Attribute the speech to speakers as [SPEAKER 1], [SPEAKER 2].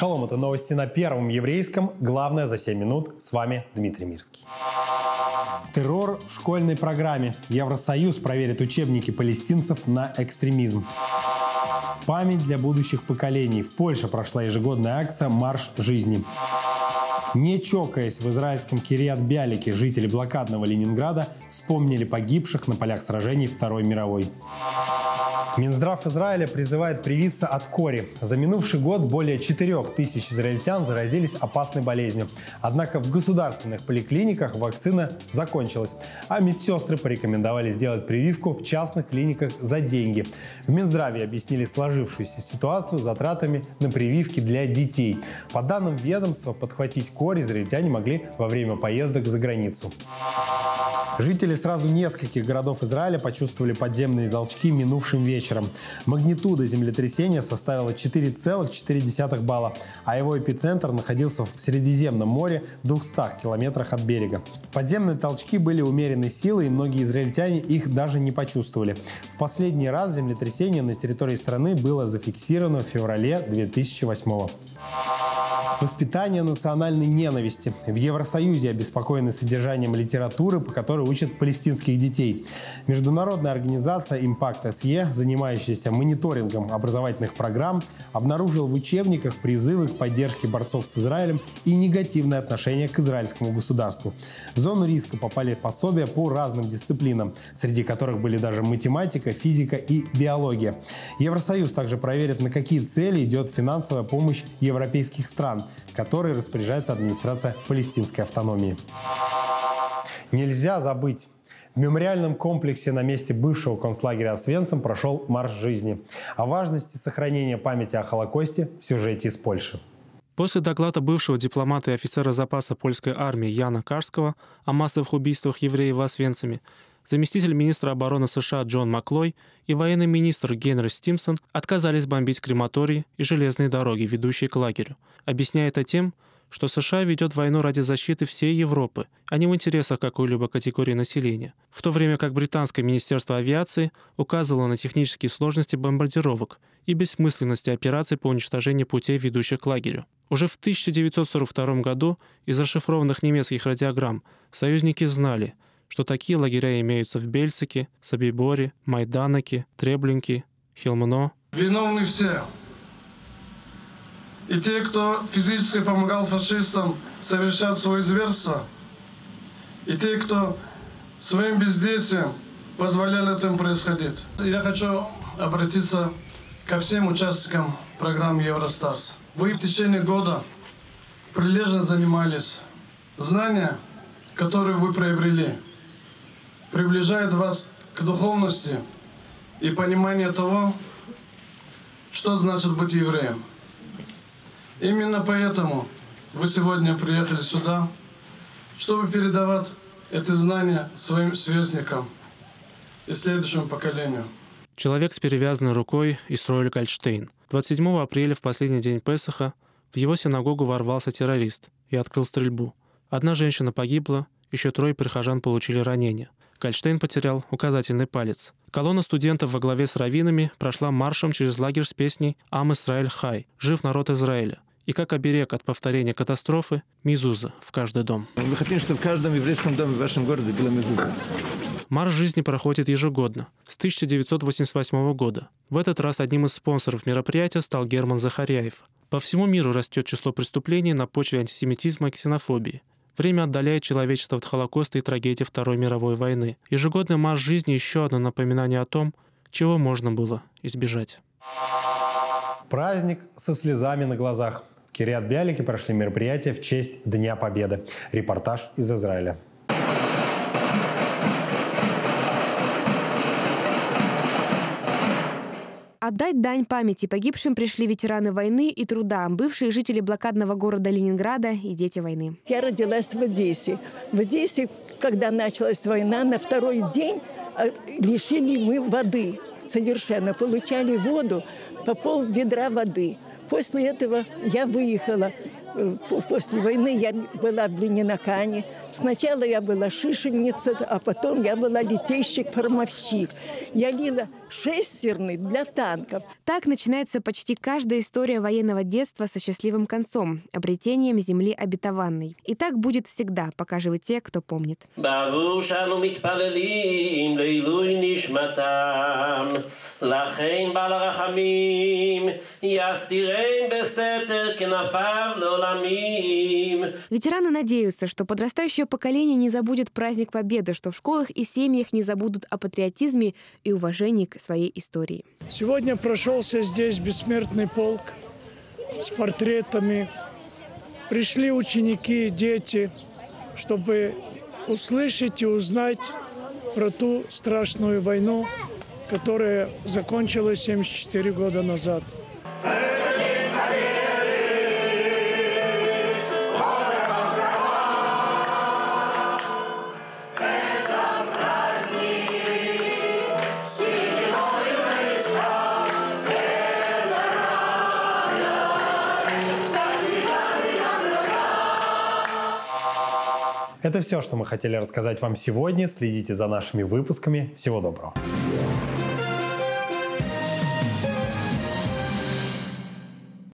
[SPEAKER 1] Шалом, это новости на Первом еврейском. Главное за 7 минут. С вами Дмитрий Мирский. Террор в школьной программе. Евросоюз проверит учебники палестинцев на экстремизм. Память для будущих поколений. В Польше прошла ежегодная акция «Марш жизни». Не чокаясь в израильском Кириат-Бялике, жители блокадного Ленинграда вспомнили погибших на полях сражений Второй мировой. Минздрав Израиля призывает привиться от кори. За минувший год более 4 тысяч израильтян заразились опасной болезнью. Однако в государственных поликлиниках вакцина закончилась, а медсестры порекомендовали сделать прививку в частных клиниках за деньги. В Минздраве объяснили сложившуюся ситуацию затратами на прививки для детей. По данным ведомства, подхватить кори израильтяне могли во время поездок за границу. Жители сразу нескольких городов Израиля почувствовали подземные толчки минувшим вечером. Магнитуда землетрясения составила 4,4 балла, а его эпицентр находился в Средиземном море в 200 километрах от берега. Подземные толчки были умеренной силы, и многие израильтяне их даже не почувствовали. В последний раз землетрясение на территории страны было зафиксировано в феврале 2008 года. Воспитание национальной ненависти. В Евросоюзе обеспокоены содержанием литературы, по которой учат палестинских детей. Международная организация Impact SE, занимающаяся мониторингом образовательных программ, обнаружила в учебниках призывы к поддержке борцов с Израилем и негативное отношение к израильскому государству. В зону риска попали пособия по разным дисциплинам, среди которых были даже математика, физика и биология. Евросоюз также проверит, на какие цели идет финансовая помощь европейских стран которой распоряжается администрация палестинской автономии. Нельзя забыть, в мемориальном комплексе на месте бывшего концлагеря Освенцим прошел марш жизни. О важности сохранения памяти о Холокосте в сюжете из Польши.
[SPEAKER 2] После доклада бывшего дипломата и офицера запаса польской армии Яна Карского о массовых убийствах евреев в Освенциме, заместитель министра обороны США Джон Маклой и военный министр Генри Стимсон отказались бомбить крематории и железные дороги, ведущие к лагерю, объясняя это тем, что США ведет войну ради защиты всей Европы, а не в интересах какой-либо категории населения, в то время как британское министерство авиации указывало на технические сложности бомбардировок и бессмысленности операций по уничтожению путей, ведущих к лагерю. Уже в 1942 году из расшифрованных немецких радиограмм союзники знали – что такие лагеря имеются в Бельцике, Собиборе, Майданаке, Треблинке, Хилмно.
[SPEAKER 3] Виновны все. И те, кто физически помогал фашистам совершать свои зверства, и те, кто своим бездействием позволяли этому происходить. Я хочу обратиться ко всем участникам программы Евростарс. Вы в течение года прилежно занимались. Знания, которые вы приобрели – приближает вас к духовности и пониманию того, что значит быть евреем. Именно поэтому вы сегодня приехали сюда, чтобы передавать эти знания своим сверстникам и следующему поколению.
[SPEAKER 2] Человек с перевязанной рукой Исроэль Кальштейн. 27 апреля, в последний день Песаха, в его синагогу ворвался террорист и открыл стрельбу. Одна женщина погибла, еще трое прихожан получили ранения. Кальштейн потерял указательный палец. Колонна студентов во главе с раввинами прошла маршем через лагерь с песней «Ам Исраэль Хай» — «Жив народ Израиля» и как оберег от повторения катастрофы «Мизуза» в каждый дом.
[SPEAKER 4] Мы хотим, чтобы в каждом еврейском доме в вашем городе была мизуза.
[SPEAKER 2] Марш жизни проходит ежегодно, с 1988 года. В этот раз одним из спонсоров мероприятия стал Герман Захаряев. По всему миру растет число преступлений на почве антисемитизма и ксенофобии. Время отдаляет человечество от Холокоста и трагедии Второй мировой войны. Ежегодный марш жизни – еще одно напоминание о том, чего можно было избежать.
[SPEAKER 1] Праздник со слезами на глазах. В Кириат-Бялике прошли мероприятия в честь Дня Победы. Репортаж из Израиля.
[SPEAKER 5] Отдать дань памяти погибшим пришли ветераны войны и труда, бывшие жители блокадного города Ленинграда и дети войны.
[SPEAKER 6] Я родилась в Одессе. В Одессе, когда началась война, на второй день а, лишили мы воды совершенно. Получали воду по пол ведра воды. После этого я выехала. Э, после войны я была в Ленинакане, Сначала я была шишельница, а потом я была литейщик-формовщик. Я лила шестерны для танков.
[SPEAKER 5] Так начинается почти каждая история военного детства со счастливым концом – обретением земли обетованной. И так будет всегда, пока живы те, кто помнит.
[SPEAKER 7] בעבור שאנו מתפללים לעילוי נשמתם, לכן בעל הרחמים, יסתירם בסתר כנפיו לעולמים.
[SPEAKER 5] Ветераны надеются, что подрастающее поколение не забудет праздник Победы, что в школах и семьях не забудут о патриотизме и уважении к своей истории.
[SPEAKER 8] Сегодня прошелся здесь бессмертный полк с портретами. Пришли ученики, дети, чтобы услышать и узнать про ту страшную войну, которая закончилась 74 года назад.
[SPEAKER 1] Это все, что мы хотели рассказать вам сегодня. Следите за нашими выпусками. Всего доброго.